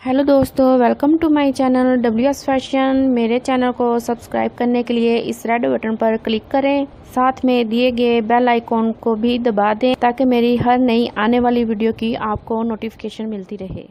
Hello दोस्तों welcome to my channel W S fashion मेरे channel को सब्सक्राइब करने के लिए इस रेड बटन पर क्लिक करें। साथ में दिए गए बेल आइकॉन को भी दबा दें ताकि मेरी हर नई आने वाली वीडियो की आपको नोटिफिकेशन मिलती रहे।